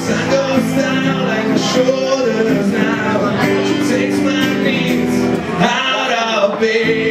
sun goes down like my shoulders now. She takes my knees out of.